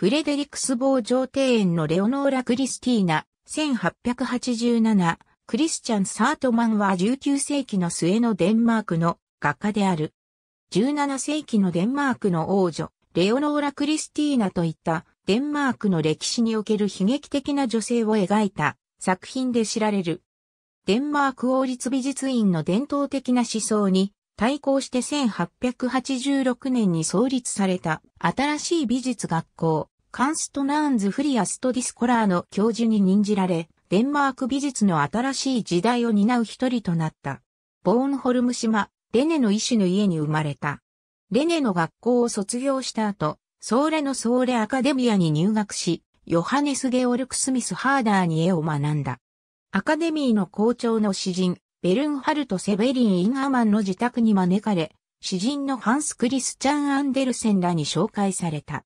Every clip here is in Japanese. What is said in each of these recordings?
フレデリクスボー城庭園のレオノーラ・クリスティーナ、1887、クリスチャン・サートマンは19世紀の末のデンマークの画家である。17世紀のデンマークの王女、レオノーラ・クリスティーナといったデンマークの歴史における悲劇的な女性を描いた作品で知られる。デンマーク王立美術院の伝統的な思想に対抗して1886年に創立された新しい美術学校、カンストナーンズ・フリアストディスコラーの教授に任じられ、デンマーク美術の新しい時代を担う一人となった。ボーンホルム島、レネの医師の家に生まれた。レネの学校を卒業した後、ソーレのソーレアカデミアに入学し、ヨハネス・ゲオルク・スミス・ハーダーに絵を学んだ。アカデミーの校長の詩人、ベルンハルト・セベリン・インガーマンの自宅に招かれ、詩人のハンス・クリスチャン・アンデルセンらに紹介された。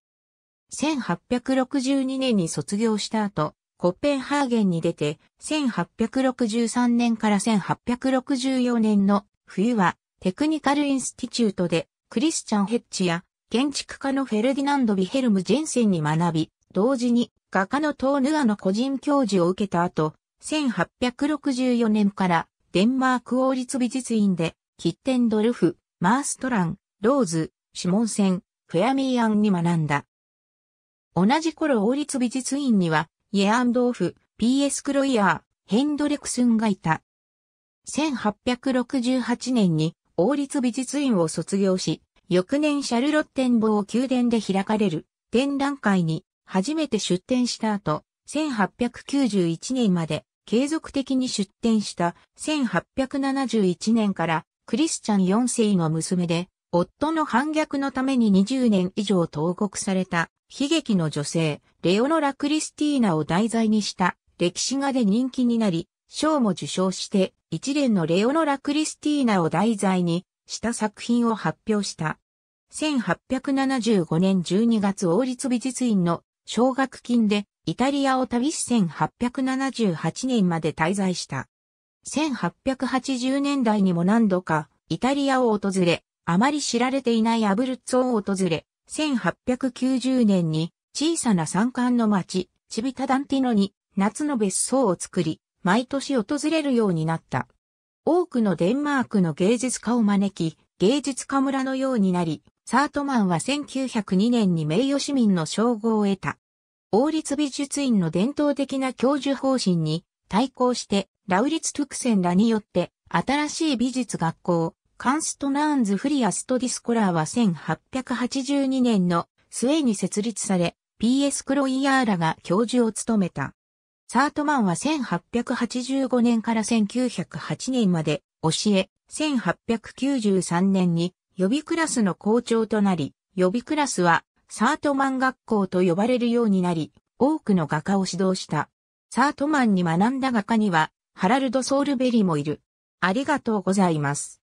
1862年に卒業した後、コッペンハーゲンに出て、1863年から1864年の冬はテクニカルインスティチュートでクリスチャン・ヘッチや建築家のフェルディナンド・ビヘルム・ジェンセンに学び、同時に画家のトーヌアの個人教授を受けた後、1864年からデンマーク王立美術院でキッテンドルフ、マーストラン、ローズ、シモンセン、フェアミーアンに学んだ。同じ頃王立美術院には、イエアンドーフ、P.S. クロイヤー、ヘンドレクスンがいた。1868年に王立美術院を卒業し、翌年シャルロッテンボー宮殿で開かれる展覧会に初めて出展した後、1891年まで継続的に出展した1871年からクリスチャン4世の娘で、夫の反逆のために20年以上投獄された悲劇の女性、レオノラ・クリスティーナを題材にした歴史画で人気になり、賞も受賞して一連のレオノラ・クリスティーナを題材にした作品を発表した。1875年12月王立美術院の奨学金でイタリアを旅し1878年まで滞在した。1880年代にも何度かイタリアを訪れ、あまり知られていないアブルッツォを訪れ、1890年に小さな山間の町、チビタダンティノに夏の別荘を作り、毎年訪れるようになった。多くのデンマークの芸術家を招き、芸術家村のようになり、サートマンは1902年に名誉市民の称号を得た。王立美術院の伝統的な教授方針に対抗して、ラウリツ・トゥクセンらによって新しい美術学校、カンストナーンズ・フリアストディスコラーは1882年の末に設立され、P.S. クロイヤーらが教授を務めた。サートマンは1885年から1908年まで教え、1893年に予備クラスの校長となり、予備クラスはサートマン学校と呼ばれるようになり、多くの画家を指導した。サートマンに学んだ画家には、ハラルド・ソールベリーもいる。ありがとうございます。